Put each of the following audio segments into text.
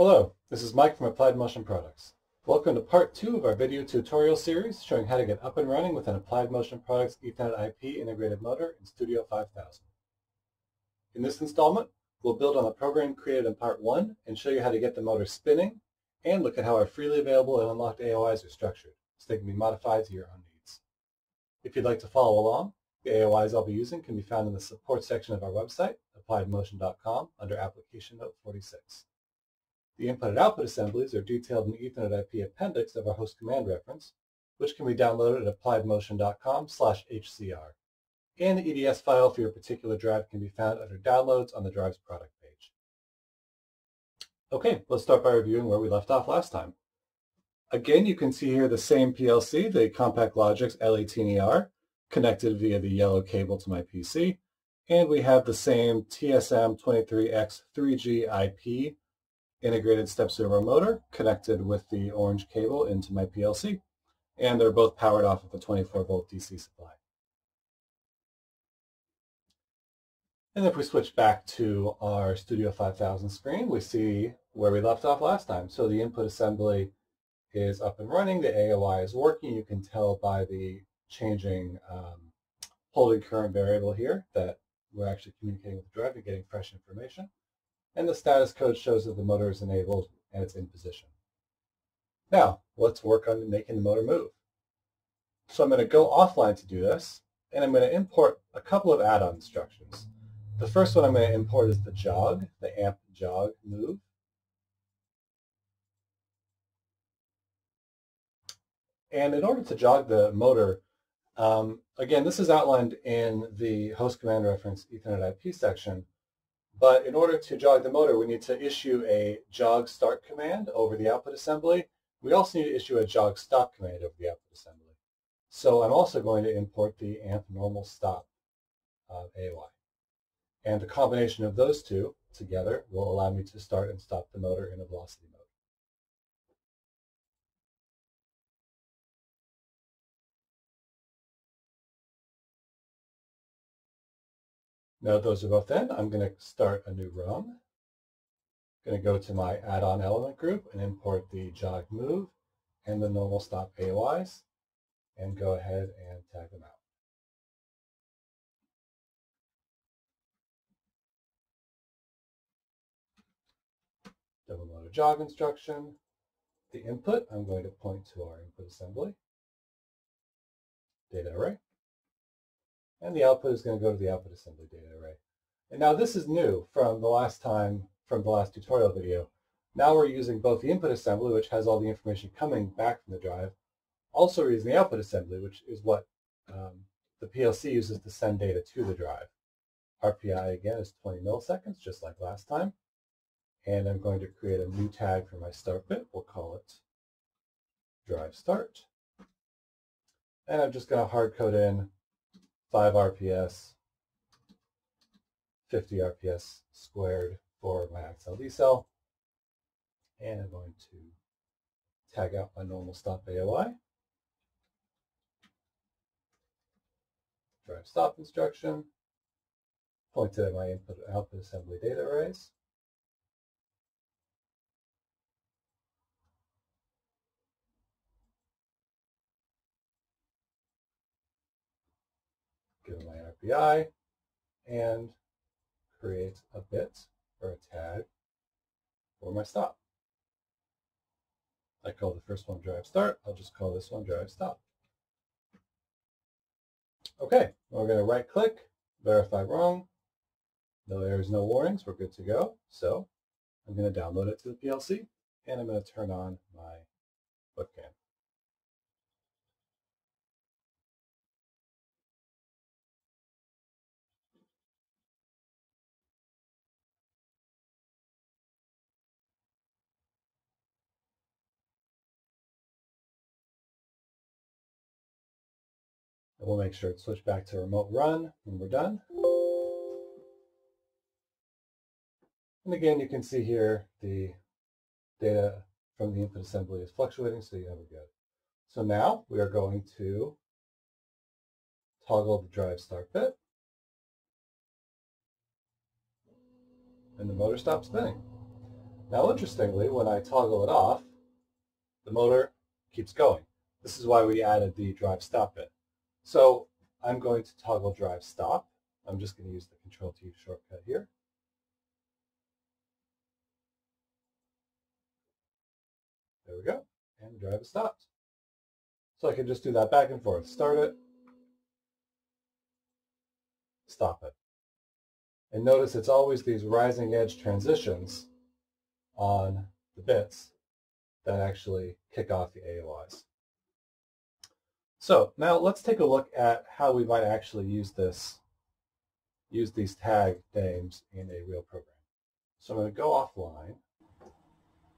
Hello, this is Mike from Applied Motion Products. Welcome to part two of our video tutorial series showing how to get up and running with an Applied Motion Products Ethernet IP integrated motor in Studio 5000. In this installment, we'll build on the program created in part one and show you how to get the motor spinning and look at how our freely available and unlocked AOIs are structured so they can be modified to your own needs. If you'd like to follow along, the AOIs I'll be using can be found in the support section of our website, appliedmotion.com, under Application Note 46. The input and output assemblies are detailed in the Ethernet IP appendix of our host command reference, which can be downloaded at appliedmotion.com HCR. And the EDS file for your particular drive can be found under Downloads on the drive's product page. Okay, let's start by reviewing where we left off last time. Again, you can see here the same PLC, the CompactLogix L18ER, connected via the yellow cable to my PC. And we have the same TSM23X 3G IP integrated step servo motor connected with the orange cable into my PLC. And they're both powered off of a 24 volt DC supply. And if we switch back to our Studio 5000 screen, we see where we left off last time. So the input assembly is up and running. The AOI is working. You can tell by the changing um, holding current variable here that we're actually communicating with the drive and getting fresh information and the status code shows that the motor is enabled and it's in position. Now, let's work on making the motor move. So I'm going to go offline to do this, and I'm going to import a couple of add-on instructions. The first one I'm going to import is the jog, the amp jog move. And in order to jog the motor, um, again, this is outlined in the host command reference Ethernet IP section, but in order to jog the motor, we need to issue a jog start command over the output assembly. We also need to issue a jog stop command over the output assembly. So I'm also going to import the amp normal stop uh, AOI. And the combination of those two together will allow me to start and stop the motor in a velocity mode. Now those are both in, I'm going to start a new rung. I'm going to go to my add-on element group and import the jog move and the normal stop AOIs and go ahead and tag them out. Demo motor jog instruction. The input, I'm going to point to our input assembly. Data array and the output is going to go to the output assembly data array. And now this is new from the last time, from the last tutorial video. Now we're using both the input assembly, which has all the information coming back from the drive. Also using the output assembly, which is what um, the PLC uses to send data to the drive. RPI again is 20 milliseconds, just like last time. And I'm going to create a new tag for my start bit. We'll call it drive start. And I'm just going to hard code in 5 RPS, 50 RPS squared for my accel decel. And I'm going to tag out my normal stop AOI. Drive stop instruction. Point to my input output assembly data arrays. And create a bit or a tag for my stop. I call the first one drive start. I'll just call this one drive stop. Okay, we're going to right click, verify rung. No errors, no warnings. We're good to go. So I'm going to download it to the PLC and I'm going to turn on my webcam. And we'll make sure to switch back to remote run when we're done. And again, you can see here the data from the input assembly is fluctuating, so you know we're good. So now we are going to toggle the drive start bit. And the motor stops spinning. Now interestingly, when I toggle it off, the motor keeps going. This is why we added the drive stop bit. So I'm going to toggle drive stop. I'm just going to use the Control T shortcut here. There we go. And the drive is stopped. So I can just do that back and forth. Start it, stop it. And notice it's always these rising edge transitions on the bits that actually kick off the AOIs. So now let's take a look at how we might actually use this, use these tag names in a real program. So I'm going to go offline.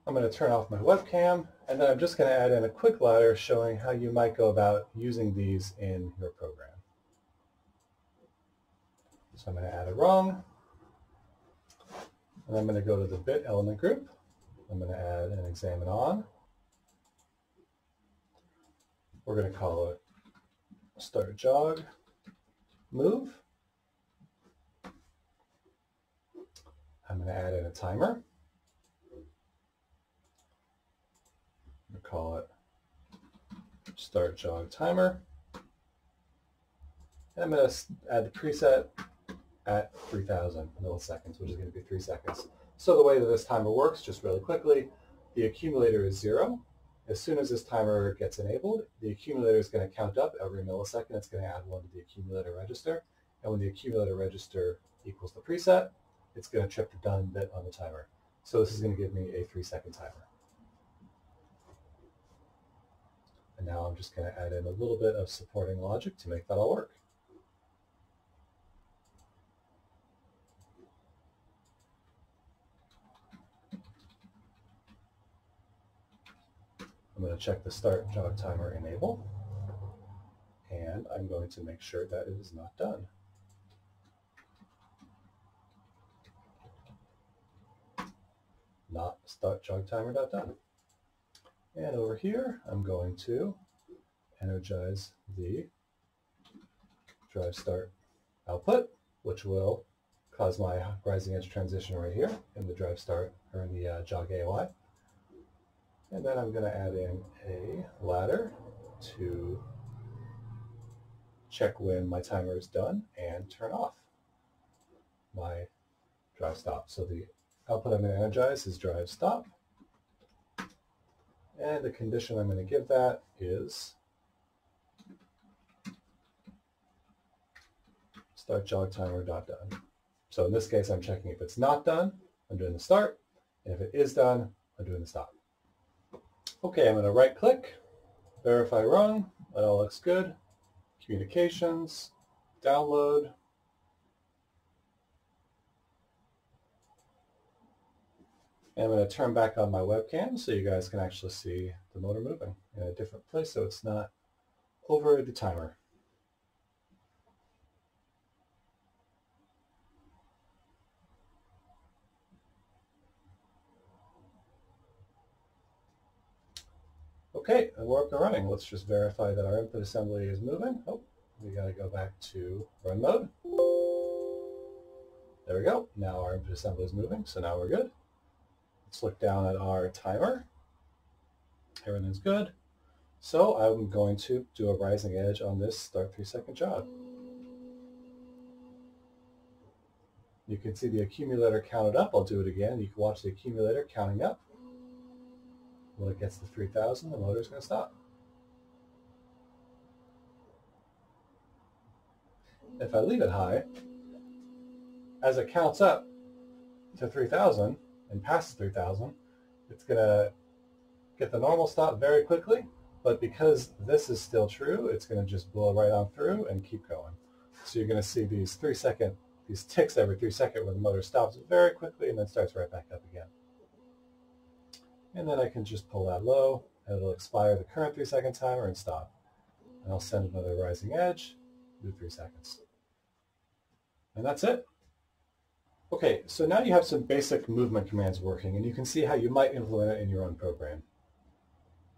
I'm going to turn off my webcam, and then I'm just going to add in a quick ladder showing how you might go about using these in your program. So I'm going to add a rung, and I'm going to go to the bit element group. I'm going to add an examine on. We're going to call it start jog move. I'm going to add in a timer. To call it start jog timer. And I'm going to add the preset at 3000 milliseconds, which is going to be three seconds. So the way that this timer works, just really quickly, the accumulator is zero. As soon as this timer gets enabled, the accumulator is going to count up every millisecond. It's going to add one to the accumulator register. And when the accumulator register equals the preset, it's going to trip the done bit on the timer. So this is going to give me a three second timer. And now I'm just going to add in a little bit of supporting logic to make that all work. I'm going to check the start jog timer enable and I'm going to make sure that it is not done. Not start jog timer not done. And over here I'm going to energize the drive start output which will cause my rising edge transition right here in the drive start or in the uh, jog AOI. And then I'm going to add in a ladder to check when my timer is done and turn off my drive stop. So the output I'm going to energize is drive stop. And the condition I'm going to give that is start jog timer dot done. So in this case, I'm checking if it's not done, I'm doing the start. And if it is done, I'm doing the stop. Okay, I'm going to right click, verify rung, that all looks good. Communications, download. And I'm going to turn back on my webcam so you guys can actually see the motor moving in a different place so it's not over the timer. Okay, and we're up and running. Let's just verify that our input assembly is moving. Oh, we got to go back to run mode. There we go. Now our input assembly is moving, so now we're good. Let's look down at our timer. Everything's good. So I'm going to do a rising edge on this start three second jog. You can see the accumulator counted up. I'll do it again. You can watch the accumulator counting up. When it gets to 3000, the motor is going to stop. If I leave it high, as it counts up to 3000 and passes 3000, it's going to get the normal stop very quickly, but because this is still true, it's going to just blow right on through and keep going. So you're going to see these three second, these ticks every three second where the motor stops very quickly and then starts right back up again. And then I can just pull that low. and It'll expire the current three second timer and stop. And I'll send another rising edge, do three seconds. And that's it. Okay, so now you have some basic movement commands working, and you can see how you might implement it in your own program.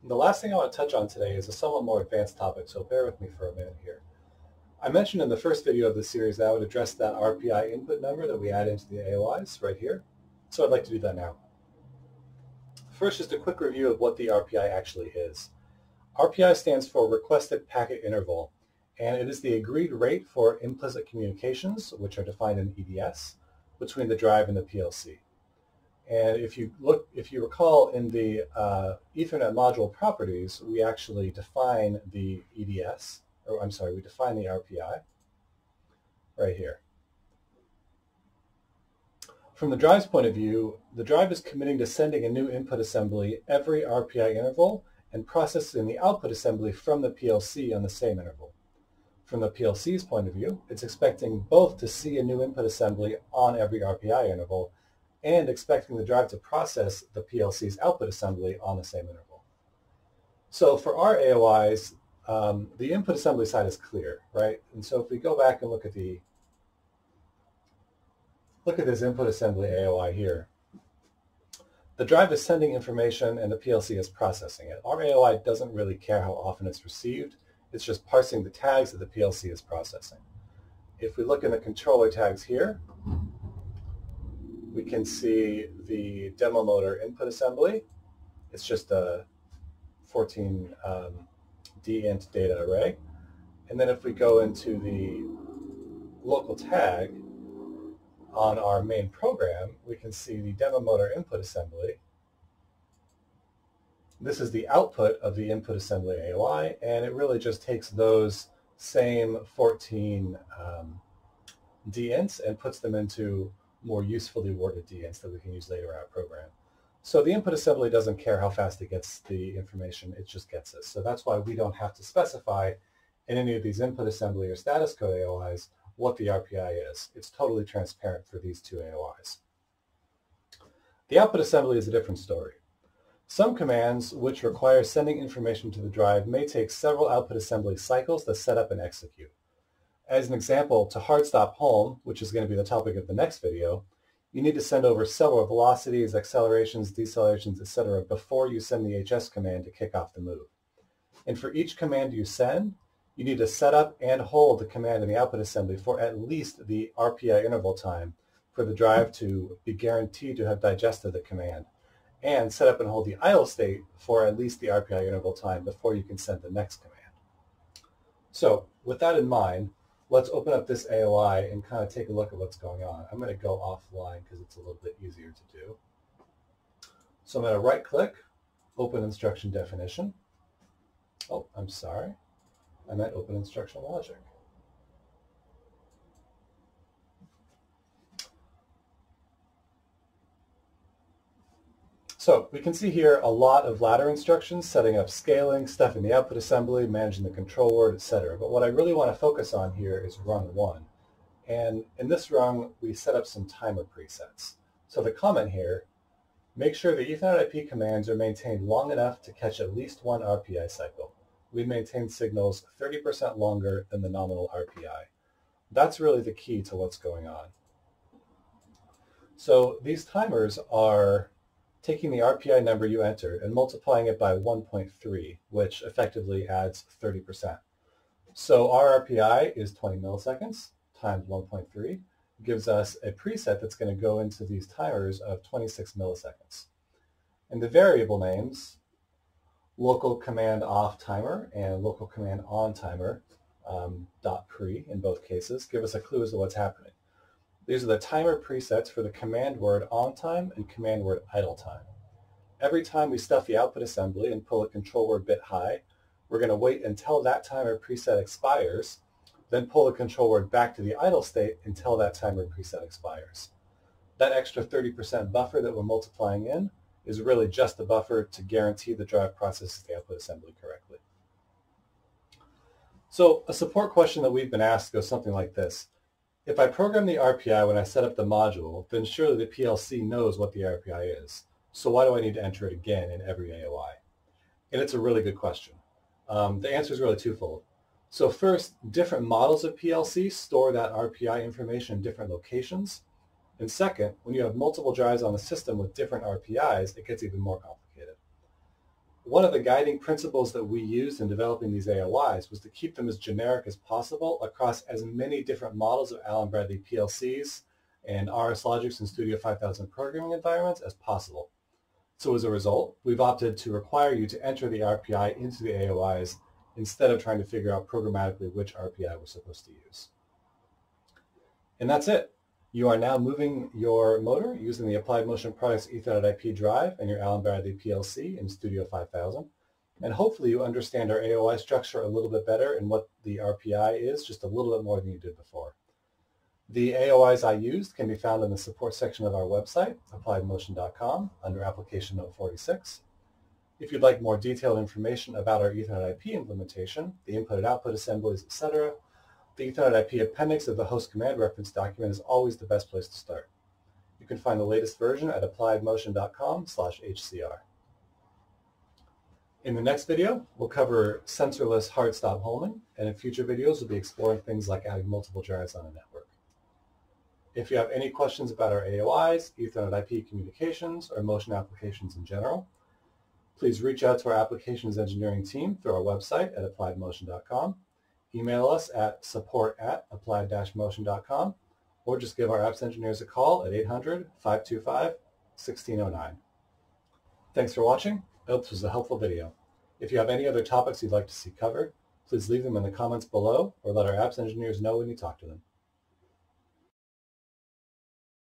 The last thing I want to touch on today is a somewhat more advanced topic, so bear with me for a minute here. I mentioned in the first video of the series that I would address that RPI input number that we add into the AOIs right here, so I'd like to do that now. First, just a quick review of what the RPI actually is. RPI stands for Requested Packet Interval, and it is the agreed rate for implicit communications, which are defined in EDS, between the drive and the PLC. And if you look, if you recall in the uh, Ethernet module properties, we actually define the EDS, or I'm sorry, we define the RPI right here. From the drive's point of view, the drive is committing to sending a new input assembly every RPI interval and processing the output assembly from the PLC on the same interval. From the PLC's point of view, it's expecting both to see a new input assembly on every RPI interval and expecting the drive to process the PLC's output assembly on the same interval. So for our AOIs, um, the input assembly side is clear, right? And so if we go back and look at the look at this input assembly AOI here, the drive is sending information and the PLC is processing it. Our AOI doesn't really care how often it's received. It's just parsing the tags that the PLC is processing. If we look in the controller tags here, we can see the demo motor input assembly. It's just a 14 um, dint data array. And then if we go into the local tag on our main program, we can see the demo motor input assembly. This is the output of the input assembly AOI, and it really just takes those same 14 um, dints and puts them into more usefully worded dints that we can use later in our program. So the input assembly doesn't care how fast it gets the information, it just gets it. So that's why we don't have to specify in any of these input assembly or status code AOIs what the RPI is. It's totally transparent for these two AOIs. The output assembly is a different story. Some commands which require sending information to the drive may take several output assembly cycles to set up and execute. As an example, to hard stop home, which is going to be the topic of the next video, you need to send over several velocities, accelerations, decelerations, etc. before you send the HS command to kick off the move. And for each command you send, you need to set up and hold the command in the output assembly for at least the RPI interval time for the drive to be guaranteed to have digested the command and set up and hold the idle state for at least the RPI interval time before you can send the next command. So with that in mind, let's open up this AOI and kind of take a look at what's going on. I'm going to go offline because it's a little bit easier to do. So I'm going to right click, open instruction definition. Oh, I'm sorry. I meant open instructional logic. So we can see here a lot of ladder instructions, setting up scaling, stuff in the output assembly, managing the control word, etc. But what I really want to focus on here is rung 1. And in this rung, we set up some timer presets. So the comment here, make sure the Ethernet IP commands are maintained long enough to catch at least one RPI cycle. We maintain signals 30% longer than the nominal RPI. That's really the key to what's going on. So these timers are taking the RPI number you enter and multiplying it by 1.3, which effectively adds 30%. So our RPI is 20 milliseconds times 1.3 gives us a preset that's going to go into these timers of 26 milliseconds. And the variable names, local command off timer and local command on timer um, dot pre in both cases, give us a clue as to what's happening. These are the timer presets for the command word on time and command word idle time. Every time we stuff the output assembly and pull a control word bit high, we're going to wait until that timer preset expires, then pull the control word back to the idle state until that timer preset expires. That extra 30% buffer that we're multiplying in is really just the buffer to guarantee the drive processes the output assembly correctly. So a support question that we've been asked goes something like this. If I program the RPI when I set up the module, then surely the PLC knows what the RPI is. So why do I need to enter it again in every AOI? And it's a really good question. Um, the answer is really twofold. So first, different models of PLC store that RPI information in different locations. And second, when you have multiple drives on a system with different RPIs, it gets even more complicated one of the guiding principles that we used in developing these AOIs was to keep them as generic as possible across as many different models of Allen Bradley PLCs and RS Logix and Studio 5000 programming environments as possible. So as a result, we've opted to require you to enter the RPI into the AOIs instead of trying to figure out programmatically which RPI we're supposed to use. And that's it. You are now moving your motor using the Applied Motion Products Ethernet IP drive and your Allen Bradley PLC in Studio 5000. And hopefully you understand our AOI structure a little bit better and what the RPI is just a little bit more than you did before. The AOIs I used can be found in the support section of our website, appliedmotion.com, under Application Note 46. If you'd like more detailed information about our Ethernet IP implementation, the input and output assemblies, etc., the Ethernet IP appendix of the host command reference document is always the best place to start. You can find the latest version at appliedmotion.com HCR. In the next video, we'll cover sensorless hard stop homing, and in future videos, we'll be exploring things like adding multiple drives on a network. If you have any questions about our AOIs, Ethernet IP communications, or motion applications in general, please reach out to our applications engineering team through our website at appliedmotion.com, email us at support at applied-motion.com, or just give our apps engineers a call at 800-525-1609. Thanks for watching. I hope this was a helpful video. If you have any other topics you'd like to see covered, please leave them in the comments below or let our apps engineers know when you talk to them.